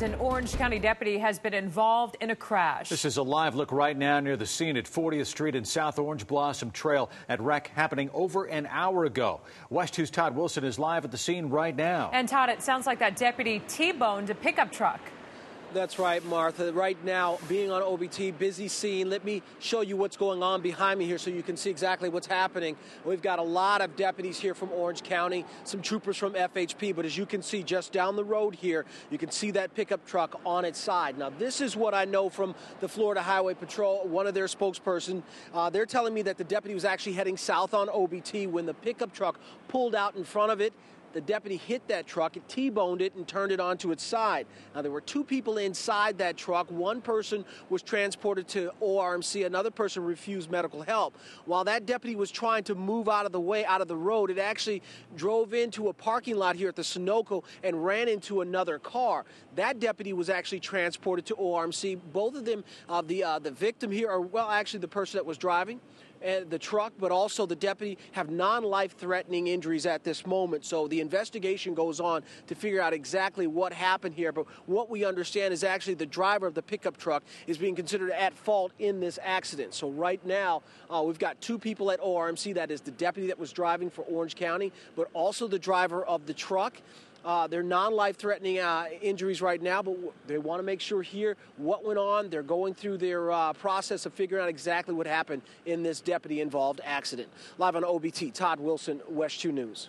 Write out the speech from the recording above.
An Orange County deputy has been involved in a crash. This is a live look right now near the scene at 40th Street and South Orange Blossom Trail at wreck happening over an hour ago. WESH 2's Todd Wilson is live at the scene right now. And Todd, it sounds like that deputy T-boned a pickup truck. That's right, Martha. Right now, being on OBT, busy scene. Let me show you what's going on behind me here so you can see exactly what's happening. We've got a lot of deputies here from Orange County, some troopers from FHP, but as you can see just down the road here, you can see that pickup truck on its side. Now, this is what I know from the Florida Highway Patrol, one of their spokesperson. Uh, they're telling me that the deputy was actually heading south on OBT when the pickup truck pulled out in front of it the deputy hit that truck, it T-boned it and turned it onto its side. Now there were two people inside that truck. One person was transported to ORMC, another person refused medical help. While that deputy was trying to move out of the way, out of the road, it actually drove into a parking lot here at the Sunoco and ran into another car. That deputy was actually transported to ORMC. Both of them, uh, the uh, the victim here, or well, actually the person that was driving and the truck, but also the deputy have non-life threatening injuries at this moment. So the investigation goes on to figure out exactly what happened here. But what we understand is actually the driver of the pickup truck is being considered at fault in this accident. So right now, uh, we've got two people at ORMC. That is the deputy that was driving for Orange County, but also the driver of the truck. Uh, they're non-life threatening uh, injuries right now, but they want to make sure here what went on. They're going through their uh, process of figuring out exactly what happened in this deputy-involved accident. Live on OBT, Todd Wilson, WESH 2 News.